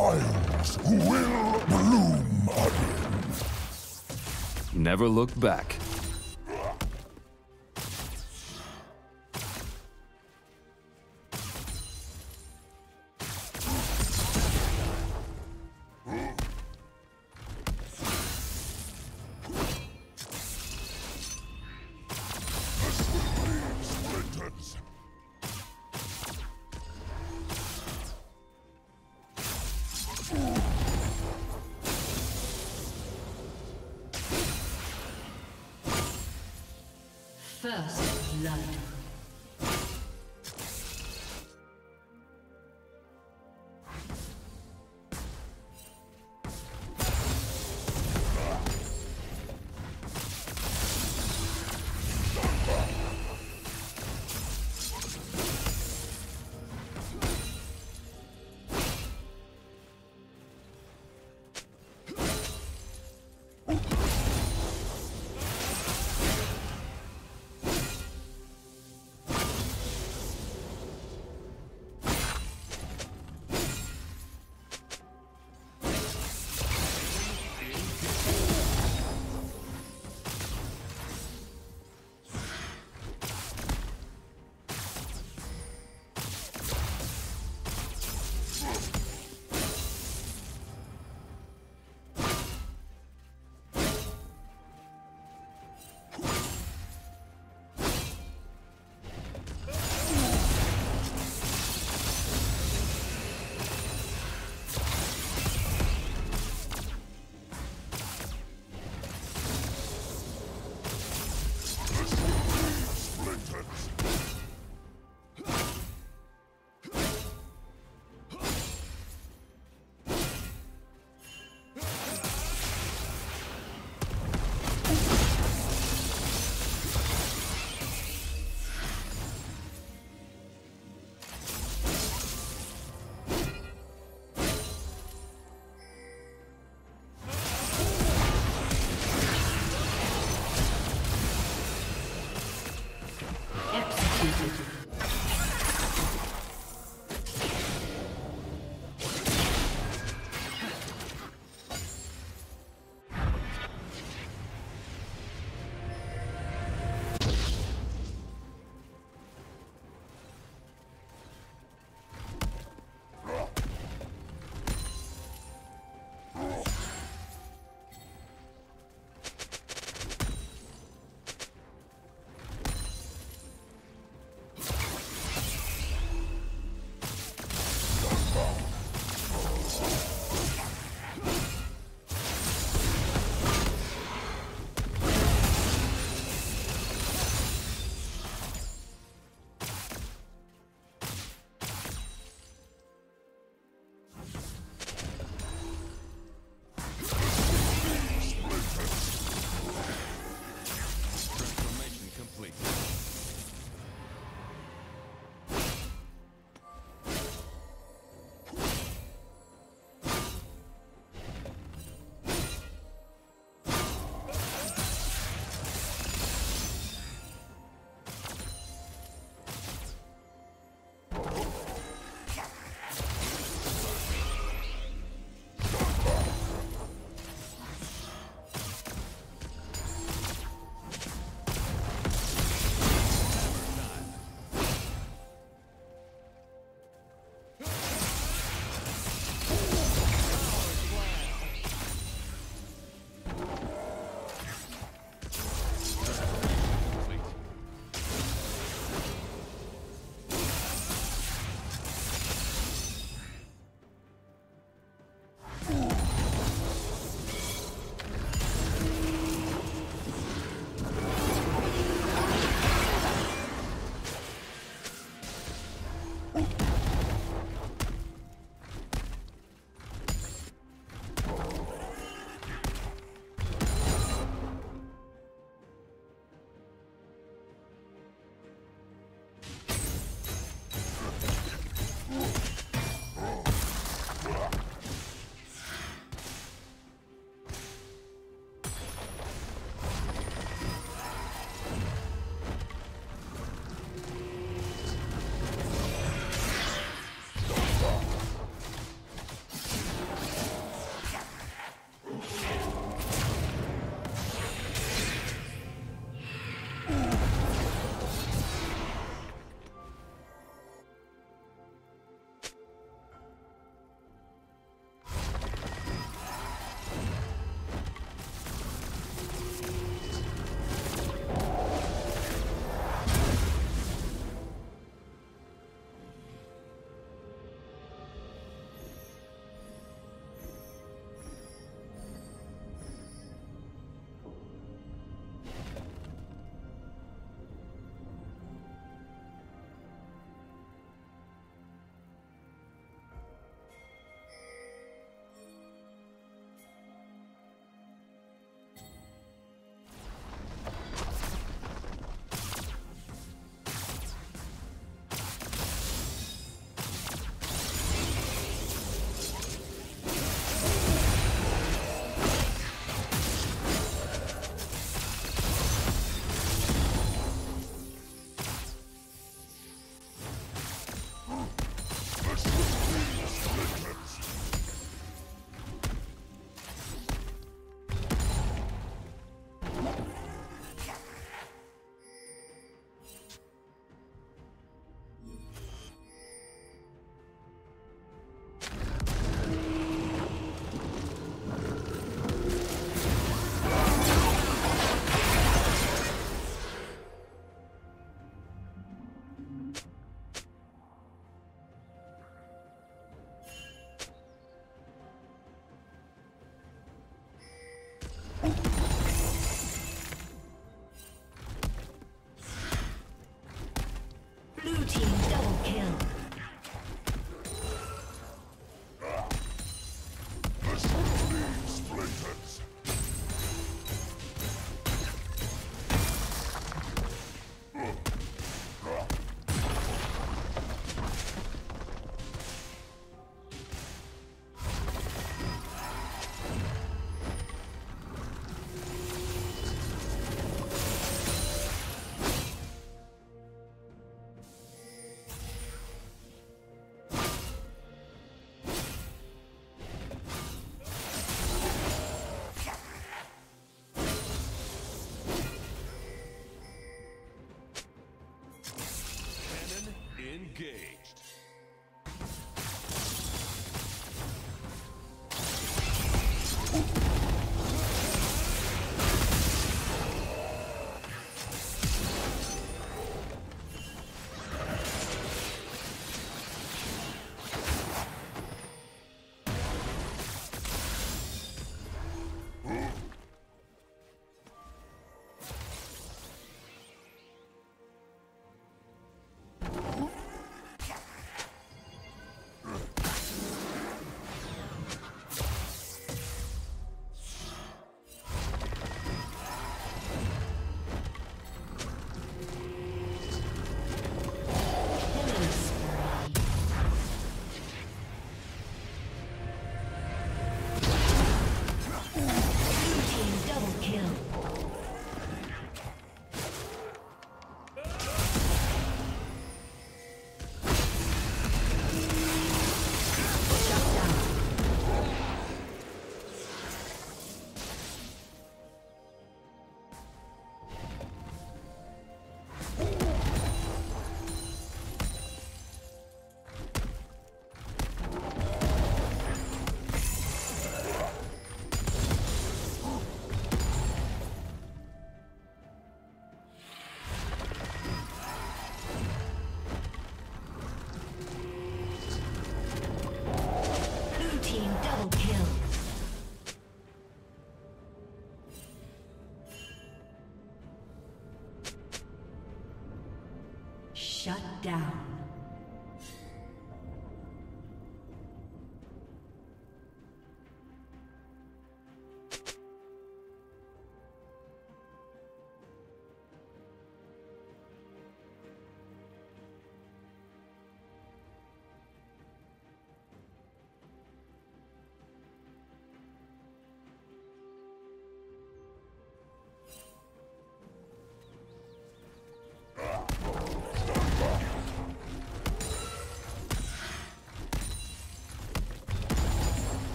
Isles will bloom again. Never look back.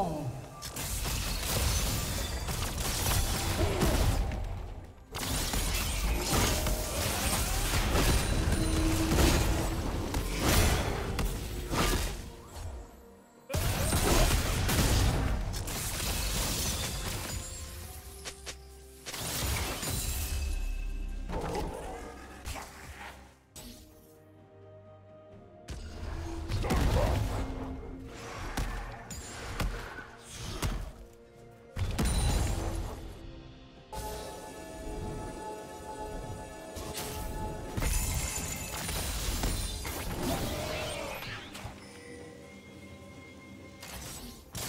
嗯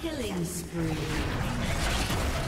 Fall. spree.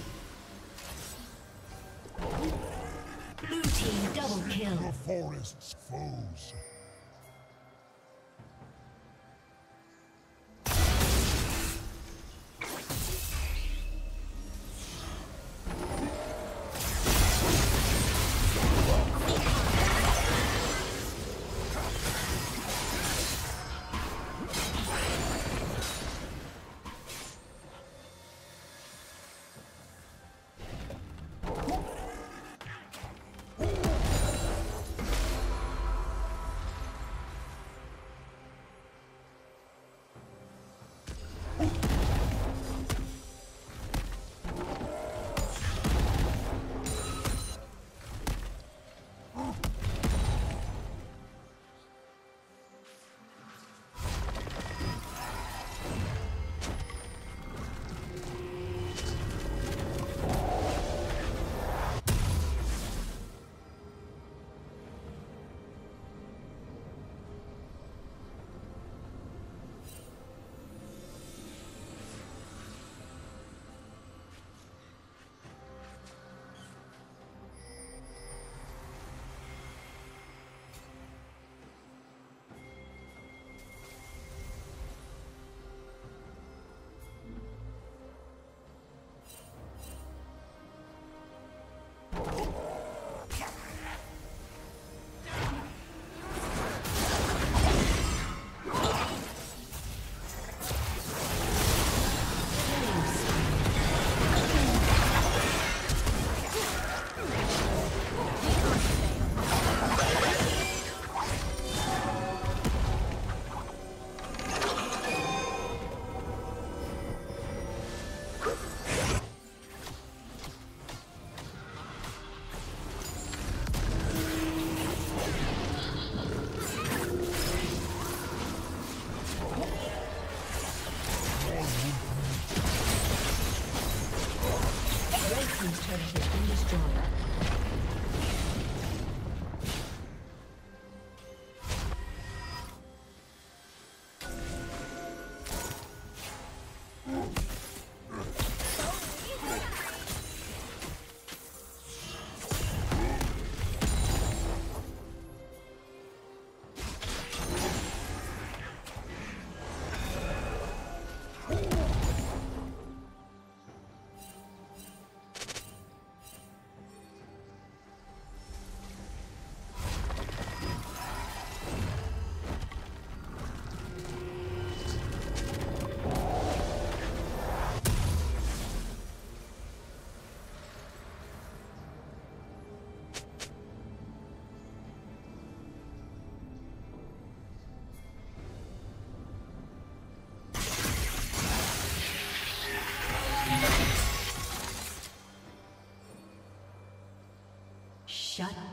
Kill. The forest's foes.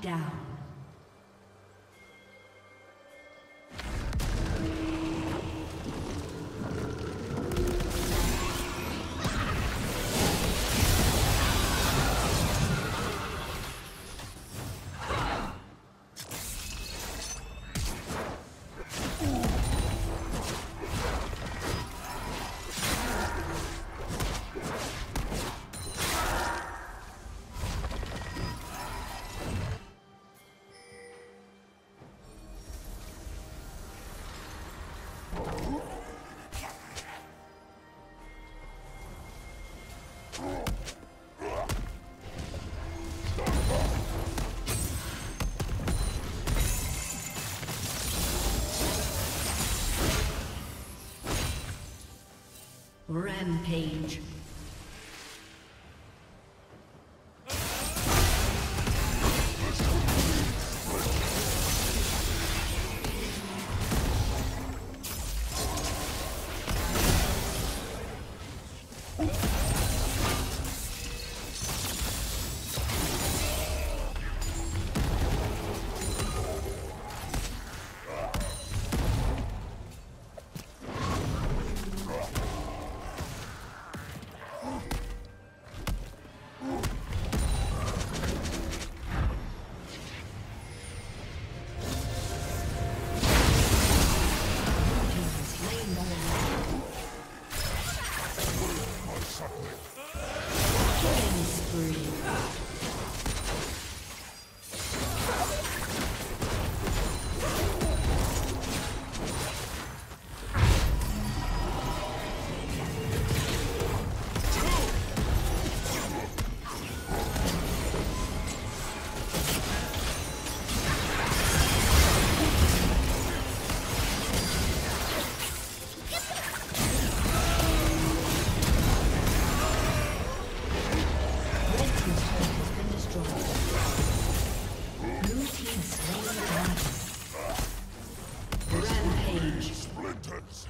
Down. Rampage. Yes.